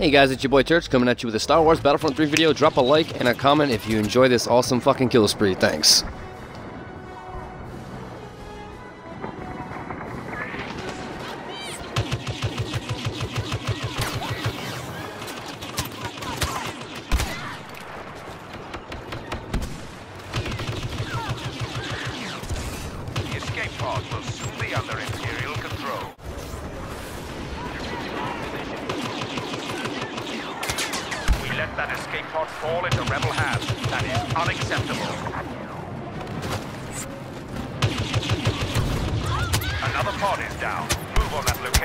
Hey guys, it's your boy Church coming at you with a Star Wars Battlefront 3 video. Drop a like and a comment if you enjoy this awesome fucking kill spree. Thanks. The escape pod will soon be under Imperial that escape pod fall into rebel hands. That is unacceptable. Another pod is down. Move on that it.